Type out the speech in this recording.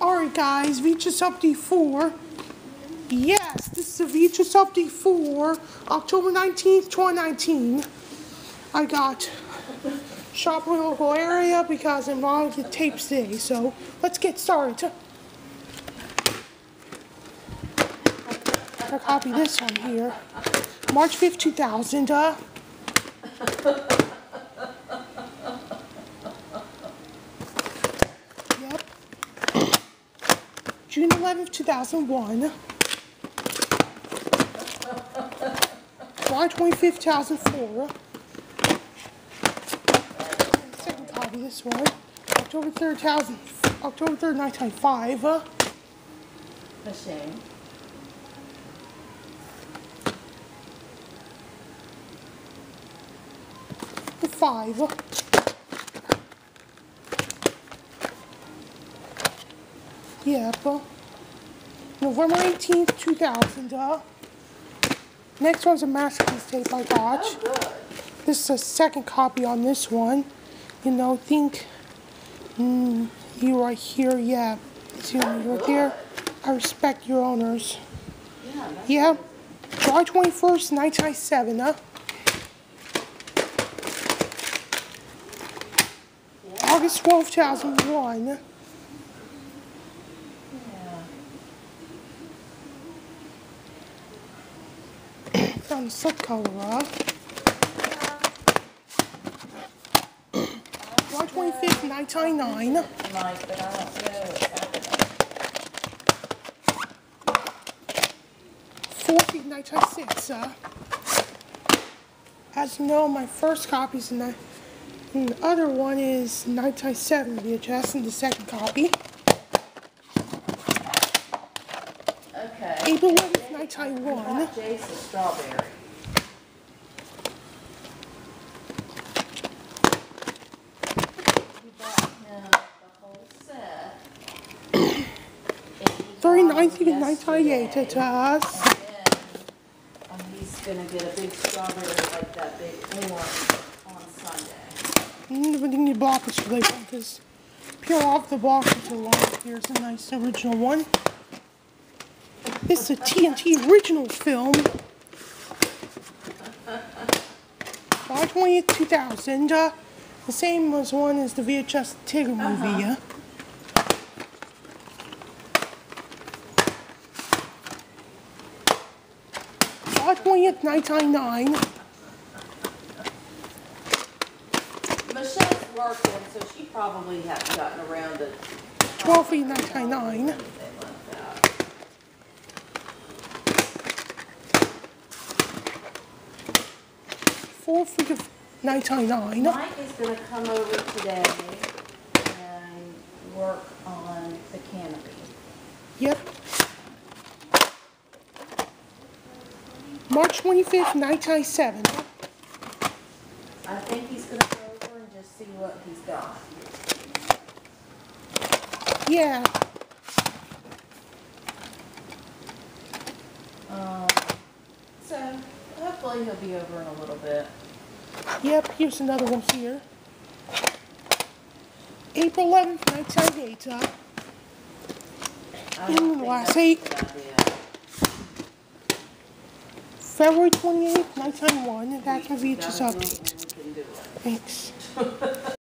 Alright guys, VHS Update 4. Yes, this is a VHS Update 4, October 19th, 2019. I got shop in my local area because I'm on the tapes today, so let's get started. I copy this one here. March 5th, 2000. Uh, yep. June 11th, 2001. July 25th, 2004. Second copy, this one. October 3rd, 2000, October 3rd, 1995. Uh, A shame. the 5. Yep. uh, November 18th, 2000. Uh, next one's a masterpiece tape I got. Oh. This is a second copy on this one. You know, think mm, you right here, yeah. See me right there. I respect your owners. Yeah, Yeah. July 21st, 1997, huh? yeah. August 12th, 2001. Yeah. On the subcolor, uh. July 25th, 1999. Tonight, but I don't know 14th, 1996, uh. As you know, my first copy's in the, and the other one is 1997 VHS, and the second copy. Okay. April 11th, I 1991. got Jason Strawberry. He bought him the whole set. And he got 39th, them 1998 yesterday. to us. And then, um, he's gonna get a big strawberry like that big orange on Sunday. Everything you block is really fun because peel off the box into the line. Here's a nice original one. This is a TNT original film. July 20th, 2000. Uh, the same as one as the VHS Tigger movie. Yeah. July 20th, 1999. Michelle's working, so she probably hasn't gotten around to. 12 feet 1999. Four feet of 1999. Mike is gonna come over today and work on the canopy. Yep. March 25th, 1997. I think he's gonna go over and just see what he's got. Yeah. Um, so hopefully he'll be over in a little bit. Yep, here's another one here. April 11th, 1998. Uh, I In the last eight. February 28th, 1991. And that's my We VHS gotta do update. when we can do it. Thanks.